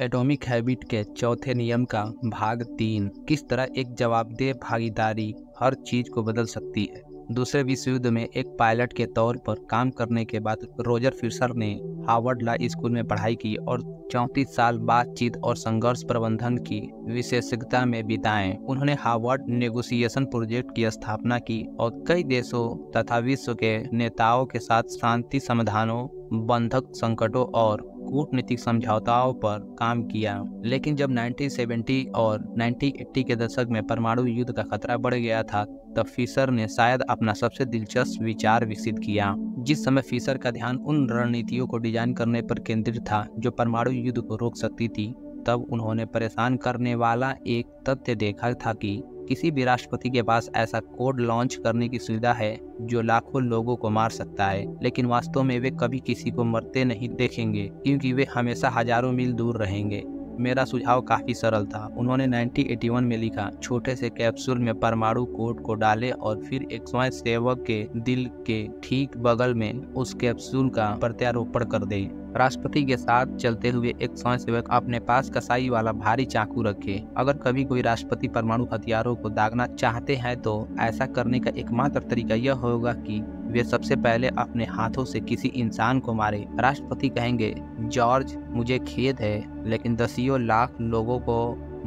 Atomic habit के चौथे नियम का भाग तीन। किस तरह एक जवाबदेह भागीदारी हर चीज़ को बदल सकती है? दूसरे विश्व युद्ध में एक पायलट के तौर पर काम करने के बाद रोजर फिशर ने हार्वर्ड लॉ स्कूल में पढ़ाई की और चौंतीस साल बातचीत और संघर्ष प्रबंधन की विशेषज्ञता में बिताए। उन्होंने हार्वर्ड नेगोशिएशन प्रोजेक्ट की स्थापना की और कई देशों तथा विश्व के नेताओं के साथ शांति समाधानों, बंधक संकटों और कूटनीतिक समझौताओं पर काम किया, लेकिन जब 1970 और 1980 के दशक में परमाणु युद्ध का खतरा बढ़ गया था, तब फिशर ने शायद अपना सबसे दिलचस्प विचार विकसित किया, जिस समय फिशर का ध्यान उन रणनीतियों को डिज़ाइन करने पर केंद्रित था जो परमाणु युद्ध को रोक सकती थी, तब उन्होंने परेशान करने वाला एक तथ्य देखा था कि किसी भी राष्ट्रपति के पास ऐसा कोड लॉन्च करने की सुविधा है जो लाखों लोगों को मार सकता है, लेकिन वास्तव में वे कभी किसी को मरते नहीं देखेंगे, क्योंकि वे हमेशा हज़ारों मील दूर रहेंगे। मेरा सुझाव काफ़ी सरल था, उन्होंने 1981 में लिखा, छोटे से कैप्सूल में परमाणु कोड को डालें और फिर एक स्वयं सेवक के दिल के ठीक बगल में उस कैप्सूल का प्रत्यारोपण कर दें। राष्ट्रपति के साथ चलते हुए एक स्वयं सेवक अपने पास कसाई वाला भारी चाकू रखे। अगर कभी कोई राष्ट्रपति परमाणु हथियारों को दागना चाहते हैं तो ऐसा करने का एकमात्र तरीका यह होगा कि वे सबसे पहले अपने हाथों से किसी इंसान को मारे। राष्ट्रपति कहेंगे, जॉर्ज, मुझे खेद है, लेकिन दसियों लाख लोगों को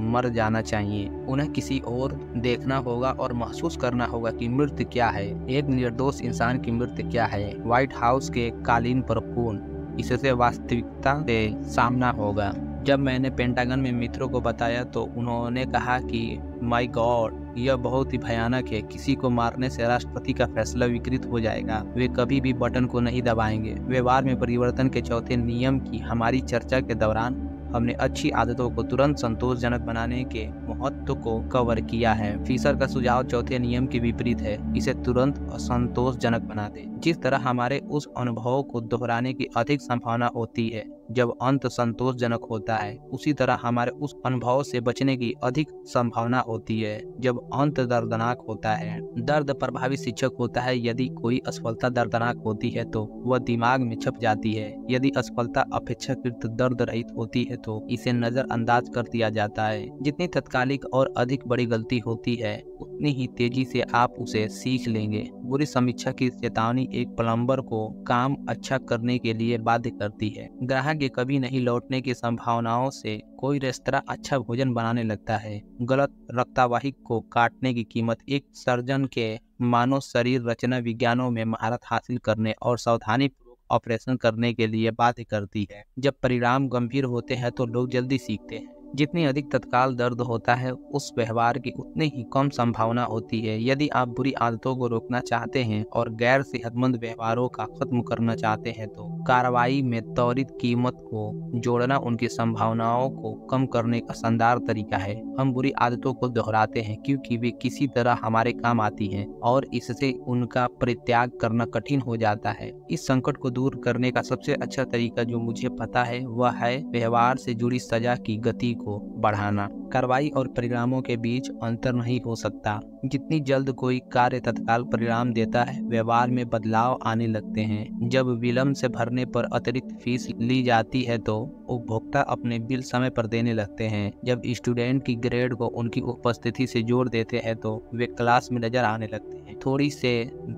मर जाना चाहिए। उन्हें किसी और देखना होगा और महसूस करना होगा कि मृत्यु क्या है। एक निर्दोष इंसान की मृत्यु क्या है? व्हाइट हाउस के कालीन पर खून। इससे वास्तविकता से सामना होगा। जब मैंने पेंटागन में मित्रों को बताया तो उन्होंने कहा कि माय गॉड यह बहुत ही भयानक है। किसी को मारने से राष्ट्रपति का फैसला विकृत हो जाएगा। वे कभी भी बटन को नहीं दबाएँगे। व्यवहार में परिवर्तन के चौथे नियम की हमारी चर्चा के दौरान हमने अच्छी आदतों को तुरंत संतोषजनक बनाने के महत्व को कवर किया है। फीसर का सुझाव चौथे नियम के विपरीत है। इसे तुरंत असंतोषजनक बना दे। जिस तरह हमारे उस अनुभव को दोहराने की अधिक संभावना होती है जब अंत संतोषजनक होता है, उसी तरह हमारे उस अनुभव से बचने की अधिक संभावना होती है। जब अंत दर्दनाक होता है, दर्द प्रभावी शिक्षक होता है, यदि कोई असफलता दर्दनाक होती है तो वह दिमाग में छप जाती है। यदि असफलता अपेक्षाकृत दर्द रहित होती है तो इसे नजरअंदाज कर दिया जाता है। जितनी तत्कालिक और अधिक बड़ी गलती होती है उतनी ही तेज़ी से आप उसे सीख लेंगे। बुरी समीक्षा की चेतावनी एक प्लम्बर को काम अच्छा करने के लिए बाध्य करती है। ग्राहक के कभी नहीं लौटने की संभावनाओं से कोई रेस्तरा अच्छा भोजन बनाने लगता है। गलत रक्तावाहिक को काटने की कीमत एक सर्जन के मानव शरीर रचना विज्ञानों में महारत हासिल करने और सावधानी ऑपरेशन करने के लिए बाध्य करती है। जब परिणाम गंभीर होते हैं तो लोग जल्दी सीखते हैं। जितनी अधिक तत्काल दर्द होता है, उस व्यवहार की उतनी ही कम संभावना होती है। यदि आप बुरी आदतों को रोकना चाहते हैं और गैर सेहतमंद व्यवहारों का खत्म करना चाहते हैं तो कार्रवाई में त्वरित कीमत को जोड़ना उनकी संभावनाओं को कम करने का शानदार तरीका है। हम बुरी आदतों को दोहराते हैं क्योंकि वे किसी तरह हमारे काम आती हैं और इससे उनका परित्याग करना कठिन हो जाता है। इस संकट को दूर करने का सबसे अच्छा तरीका जो मुझे पता है, वह है व्यवहार से जुड़ी सजा की गति को बढ़ाना। कार्रवाई और परिणामों के बीच अंतर नहीं हो सकता। जितनी जल्द कोई कार्य तत्काल परिणाम देता है, व्यवहार में बदलाव आने लगते हैं। जब विलम्ब से भरने पर अतिरिक्त फ़ीस ली जाती है तो उपभोक्ता अपने बिल समय पर देने लगते हैं। जब स्टूडेंट की ग्रेड को उनकी उपस्थिति से जोड़ देते हैं तो वे क्लास में नज़र आने लगते हैं। थोड़ी से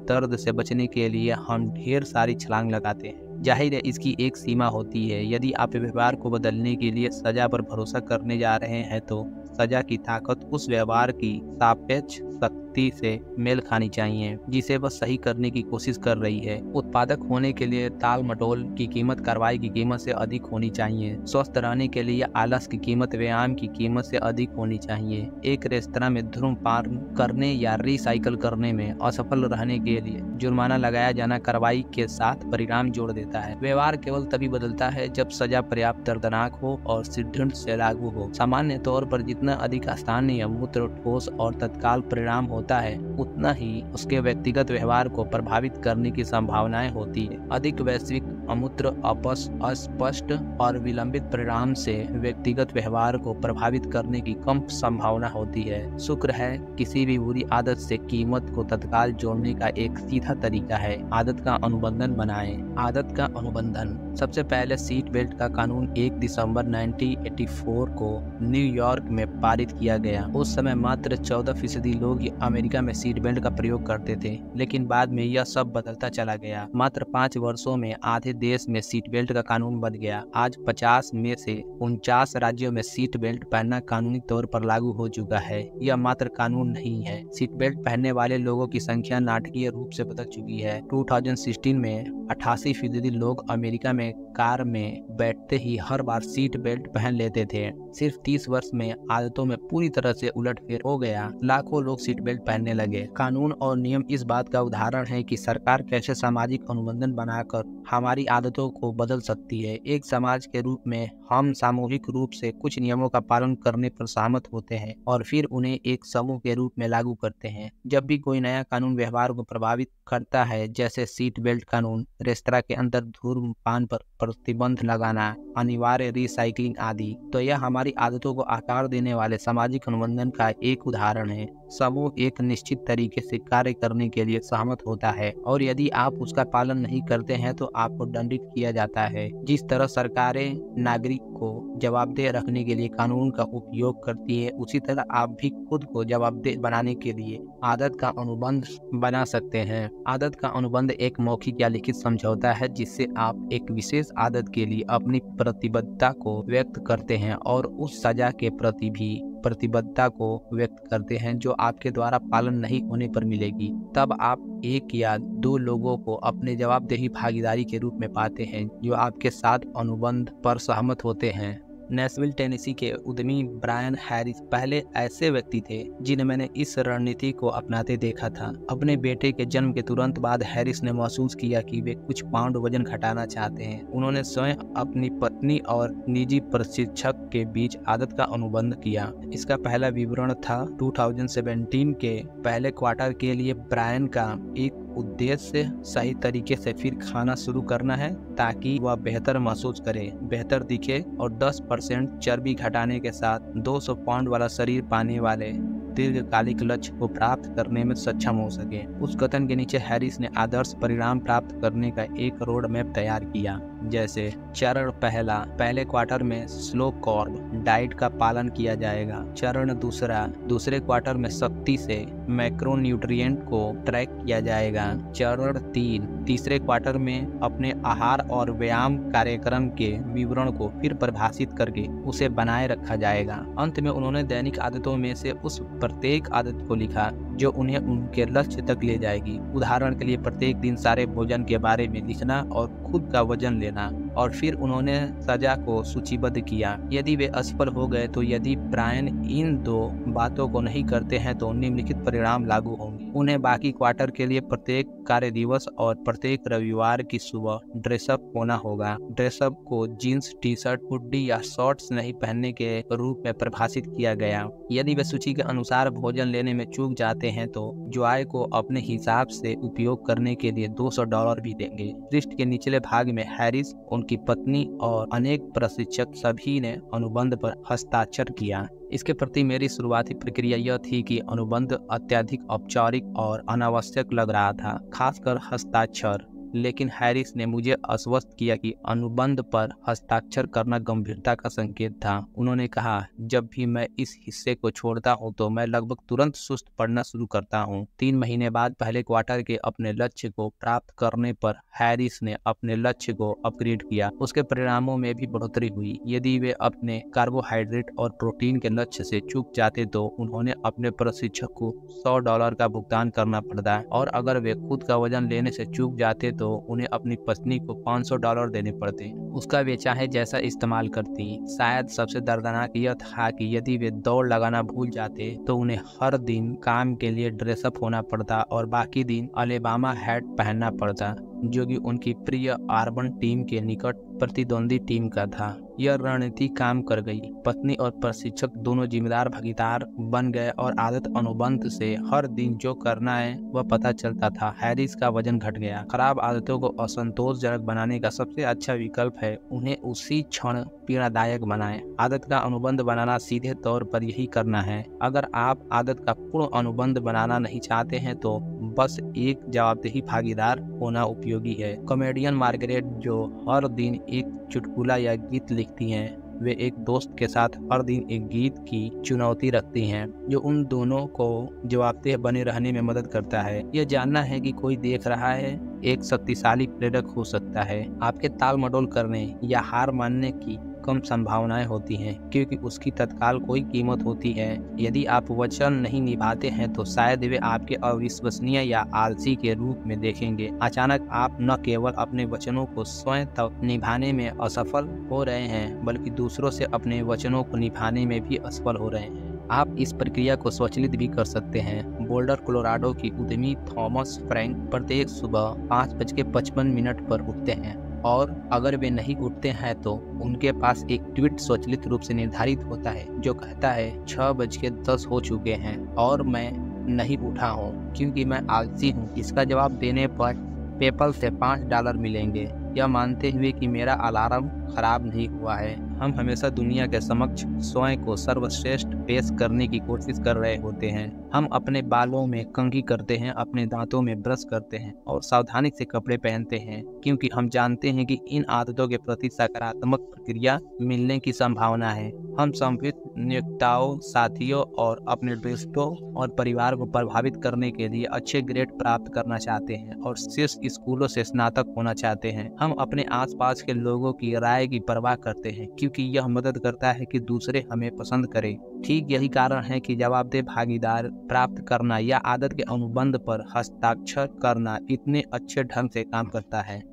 दर्द से बचने के लिए हम ढेर सारी छलांग लगाते हैं। ज़ाहिर है इसकी एक सीमा होती है। यदि आप व्यवहार को बदलने के लिए सजा पर भरोसा करने जा रहे हैं तो सजा की ताकत उस व्यवहार की सापेक्ष शक्ति से मेल खानी चाहिए, जिसे वह सही करने की कोशिश कर रही है। उत्पादक होने के लिए ताल मटोल की कीमत, कार्रवाई की कीमत से अधिक होनी चाहिए। स्वस्थ रहने के लिए आलस की कीमत, व्यायाम की कीमत से अधिक होनी चाहिए। एक रेस्तरा में धूम्रपान करने या रिसाइकल करने में असफल रहने के लिए जुर्माना लगाया जाना कार्रवाई के साथ परिणाम जोड़ देता है। व्यवहार केवल तभी बदलता है जब सजा पर्याप्त दर्दनाक हो और सिद्ध से लागू हो। सामान्य तौर पर जितना अधिक स्थानीय मूत्र ठोस और तत्काल परिणाम हो होता है, उतना ही उसके व्यक्तिगत व्यवहार को प्रभावित करने की संभावनाएँ होती है। अधिक वैश्विक अमूत्र अपस, अस्पष्ट और विलंबित परिणाम से व्यक्तिगत व्यवहार को प्रभावित करने की कम संभावना होती है। शुक्र है, किसी भी बुरी आदत से कीमत को तत्काल जोड़ने का एक सीधा तरीका है। आदत का अनुबंधन बनाएँ। आदत का अनुबंधन। सबसे पहले सीट बेल्ट का कानून 1 दिसंबर 1984 को न्यूयॉर्क में पारित किया गया। उस समय मात्र 14 फ़ीसदी लोग अमेरिका में सीट बेल्ट का प्रयोग करते थे, लेकिन बाद में यह सब बदलता चला गया। मात्र पाँच वर्षों में आधे देश में सीट बेल्ट का कानून बन गया। आज 50 में से उनचास राज्यों में सीट बेल्ट पहनना कानूनी तौर पर लागू हो चुका है। यह मात्र कानून नहीं है। सीट बेल्ट पहनने वाले लोगों की संख्या नाटकीय रूप से बदल चुकी है। 2016 में अठासी फ़ीसदी लोग अमेरिका में कार में बैठते ही हर बार सीट बेल्ट पहन लेते थे। सिर्फ़ 30 वर्ष में आदतों में पूरी तरह से उलटफेर हो गया। लाखों लोग सीट बेल्ट पहनने लगे। कानून और नियम इस बात का उदाहरण है कि सरकार कैसे सामाजिक अनुबंधन बनाकर हमारी आदतों को बदल सकती है। एक समाज के रूप में हम सामूहिक रूप से कुछ नियमों का पालन करने पर सहमत होते हैं और फिर उन्हें एक समूह के रूप में लागू करते हैं। जब भी कोई नया कानून व्यवहार को प्रभावित करता है, जैसे सीट बेल्ट कानून, रेस्तरा के अंदर धूम्रपान पर प्रतिबंध लगाना, अनिवार्य रिसाइकलिंग आदि तो यह हमारी आदतों को आकार देने वाले सामाजिक अनुबंधन का एक उदाहरण है। समूह एक निश्चित तरीके से कार्य करने के लिए सहमत होता है और यदि आप उसका पालन नहीं करते हैं तो आपको दंडित किया जाता है। जिस तरह सरकारें नागरिक को जवाबदेह रखने के लिए कानून का उपयोग करती है, उसी तरह आप भी खुद को जवाबदेह बनाने के लिए आदत का अनुबंध बना सकते हैं। आदत का अनुबंध एक मौखिक या लिखित समझौता है, जिससे आप एक विशेष आदत के लिए अपनी प्रतिबद्धता को व्यक्त करते हैं और उस सजा के प्रति भी प्रतिबद्धता को व्यक्त करते हैं, जो आपके द्वारा पालन नहीं होने पर मिलेगी। तब आप एक या दो लोगों को अपने जवाबदेही भागीदारी के रूप में पाते हैं, जो आपके साथ अनुबंध पर सहमत होते हैं। नेशविल टेनेसी के उद्यमी ब्रायन हैरिस पहले ऐसे व्यक्ति थे जिन्हें मैंने इस रणनीति को अपनाते देखा था। अपने बेटे के जन्म के तुरंत बाद हैरिस ने महसूस किया कि वे कुछ पाउंड वज़न घटाना चाहते हैं। उन्होंने स्वयं अपनी पत्नी और निजी प्रशिक्षक के बीच आदत का अनुबंध किया। इसका पहला विवरण था 2017 के पहले क्वार्टर के लिए ब्रायन का एक उद्देश्य सही तरीके से फिर खाना शुरू करना है ताकि वह बेहतर महसूस करे, बेहतर दिखे और 10 परसेंट चर्बी घटाने के साथ 200 पाउंड वाला शरीर पाने वाले। दीर्घकालिक लक्ष्य को प्राप्त करने में सक्षम हो सके। उस कथन के नीचे हैरिस ने आदर्श परिणाम प्राप्त करने का एक रोड मैप तैयार किया, जैसे चरण पहला, पहले क्वार्टर में स्लो कॉर्ब डाइट का पालन किया जाएगा। चरण दूसरा, दूसरे क्वार्टर में सख्ती से मैक्रोन्यूट्रिएंट को ट्रैक किया जाएगा। चरण तीन, तीसरे क्वार्टर में अपने आहार और व्यायाम कार्यक्रम के विवरण को फिर परिभाषित करके उसे बनाए रखा जाएगा। अंत में उन्होंने दैनिक आदतों में से उस प्रत्येक आदत को लिखा, जो उन्हें उनके लक्ष्य तक ले जाएगी। उदाहरण के लिए प्रत्येक दिन सारे भोजन के बारे में लिखना और खुद का वज़न लेना। और फिर उन्होंने सजा को सूचीबद्ध किया। यदि वे असफल हो गए तो यदि ब्रायन इन दो बातों को नहीं करते हैं तो निम्नलिखित परिणाम लागू होंगे। उन्हें बाकी क्वार्टर के लिए प्रत्येक कार्य दिवस और प्रत्येक रविवार की सुबह ड्रेसअप होना होगा। ड्रेसअप को जीन्स टी शर्ट हुड्डी या शॉर्ट्स नहीं पहनने के रूप में परिभाषित किया गया। यदि वे सूची के अनुसार भोजन लेने में चूक जाते हैं तो ज्वाय को अपने हिसाब से उपयोग करने के लिए 200 डॉलर भी देंगे। पृष्ठ के निचले भाग में हैरिस उनकी पत्नी और अनेक प्रशिक्षक सभी ने अनुबंध पर हस्ताक्षर किया। इसके प्रति मेरी शुरुआती प्रक्रिया यह थी कि अनुबंध अत्यधिक औपचारिक और अनावश्यक लग रहा था, खासकर हस्ताक्षर। लेकिन हैरिस ने मुझे आश्वस्त किया कि अनुबंध पर हस्ताक्षर करना गंभीरता का संकेत था। उन्होंने कहा, जब भी मैं इस हिस्से को छोड़ता हूँ तो मैं लगभग तुरंत सुस्त पड़ना शुरू करता हूँ। तीन महीने बाद पहले क्वार्टर के अपने लक्ष्य को प्राप्त करने पर हैरिस ने अपने लक्ष्य को अपग्रेड किया। उसके परिणामों में भी बढ़ोतरी हुई। यदि वे अपने कार्बोहाइड्रेट और प्रोटीन के लक्ष्य से चूक जाते तो उन्होंने अपने प्रशिक्षक को सौ डॉलर का भुगतान करना पड़ता। और अगर वे खुद का वज़न लेने से चूक जाते तो उन्हें अपनी पत्नी को 500 डॉलर देने पड़ते उसका वे चाहे जैसा इस्तेमाल करती शायद सबसे दर्दनाक यह था कि यदि वे दौड़ लगाना भूल जाते तो उन्हें हर दिन काम के लिए ड्रेसअप होना पड़ता और बाकी दिन अलेबामा हैट पहनना पड़ता। जो कि उनकी प्रिय आर्बन टीम के निकट प्रतिद्वंदी टीम का था। यह रणनीति काम कर गई। पत्नी और प्रशिक्षक दोनों जिम्मेदार भागीदार बन गए और आदत अनुबंध से हर दिन जो करना है, वह पता चलता था। हैरिस का वज़न घट गया। खराब आदतों को असंतोषजनक बनाने का सबसे अच्छा विकल्प है, उन्हें उसी क्षण पीड़ादायक बनाए। आदत का अनुबंध बनाना सीधे तौर पर यही करना है। अगर आप आदत का पूर्ण अनुबंध बनाना नहीं चाहते हैं तो बस एक जवाबदेही भागीदार होना उपयोगी है। कॉमेडियन मार्गरेट जो हर दिन एक चुटकुला या गीत लिखती हैं, वे एक दोस्त के साथ हर दिन एक गीत की चुनौती रखती हैं, जो उन दोनों को जवाबदेह बने रहने में मदद करता है। यह जानना है कि कोई देख रहा है, एक शक्तिशाली प्रेरक हो सकता है। आपके ताल मडोल करने या हार मानने की कम संभावनाएँ होती हैं, क्योंकि उसकी तत्काल कोई कीमत होती है। यदि आप वचन नहीं निभाते हैं तो शायद वे आपके अविश्वसनीय या आलसी के रूप में देखेंगे। अचानक आप न केवल अपने वचनों को स्वयं तक निभाने में असफल हो रहे हैं, बल्कि दूसरों से अपने वचनों को निभाने में भी असफल हो रहे हैं। आप इस प्रक्रिया को स्वचलित भी कर सकते हैं। बोल्डर, कोलोराडो की उद्यमी थॉमस फ्रैंक प्रत्येक सुबह पाँच बज के पचपन मिनट पर उठते हैं। और अगर वे नहीं उठते हैं तो उनके पास एक ट्वीट स्वचलित रूप से निर्धारित होता है, जो कहता है, छह बज के दस हो चुके हैं और मैं नहीं उठा हूँ, क्योंकि मैं आलसी हूँ इसका जवाब देने पर पेपल से पाँच डॉलर मिलेंगे। यह मानते हुए कि मेरा अलार्म खराब नहीं हुआ है। हम हमेशा दुनिया के समक्ष स्वयं को सर्वश्रेष्ठ पेश करने की कोशिश कर रहे होते हैं। हम अपने बालों में कंघी करते हैं, अपने दांतों में ब्रश करते हैं और सावधानी से कपड़े पहनते हैं, क्योंकि हम जानते हैं कि इन आदतों के प्रति सकारात्मक प्रक्रिया मिलने की संभावना है। हम संभित नियोक्ताओं, साथियों और अपने दोस्तों और परिवार को प्रभावित करने के लिए अच्छे ग्रेड प्राप्त करना चाहते हैं और शीर्ष स्कूलों से स्नातक होना चाहते हैं। हम अपने आसपास के लोगों की राय की परवाह करते हैं क्योंकि यह मदद करता है कि दूसरे हमें पसंद करें। ठीक यही कारण है कि जवाबदेह भागीदार प्राप्त करना या आदत के अनुबंध पर हस्ताक्षर करना इतने अच्छे ढंग से काम करता है।